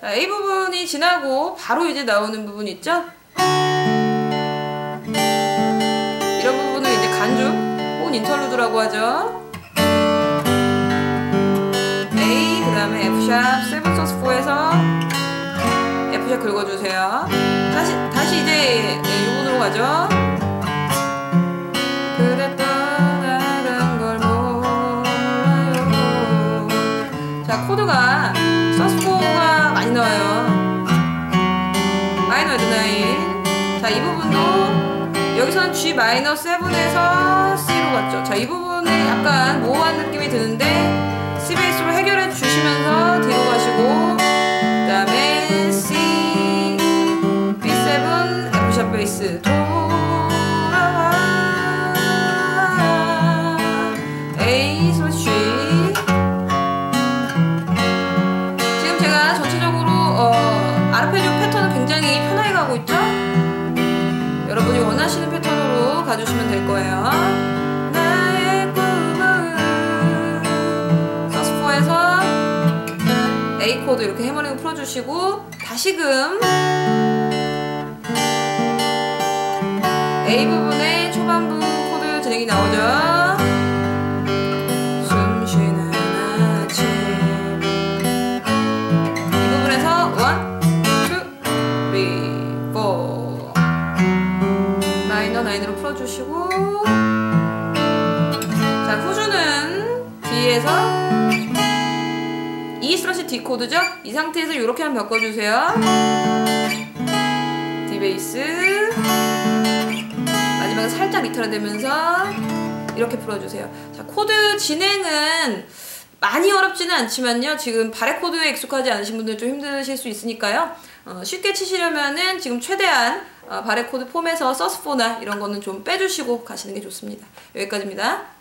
자, A 부분이 지나고 바로 이제 나오는 부분 있죠? 이런 부분을 이제 간중 혹은 인터루드라고 하죠. A 그 다음에 F샵 7 소스 4에서 F샵 긁어주세요. 다시 다시 이제 네, 요번으로 가죠. 자 코드가 sus4가 많이 나와요. 마이너 add nine. 자, 이 부분도 여기서는 G 마이너 7에서 C로 갔죠. 자, 이 부분은 약간 모호한 느낌이 드는데 C 베이스로 해결해 주시면서 뒤로 가시고 그 다음에 C B7 F sharp 베이스 돌 가주시면 될 거예요. A 코드 이렇게 해머링 풀어주시고 다시금 A 부분의 초반부 코드 진행이 나오죠. nine으로 풀어주시고 자 후주는 D에서 E slash D 코드죠? 이 상태에서 이렇게 한번 바꿔주세요 D 베이스 마지막에 살짝 리터를 대면서 이렇게 풀어주세요 자 코드 진행은 많이 어렵지는 않지만요. 지금 barre 코드에 익숙하지 않으신 분들 좀 힘드실 수 있으니까요. 어, 쉽게 치시려면은 지금 최대한 어, barre 코드 폼에서 sus4나 이런 거는 좀 빼주시고 가시는 게 좋습니다. 여기까지입니다.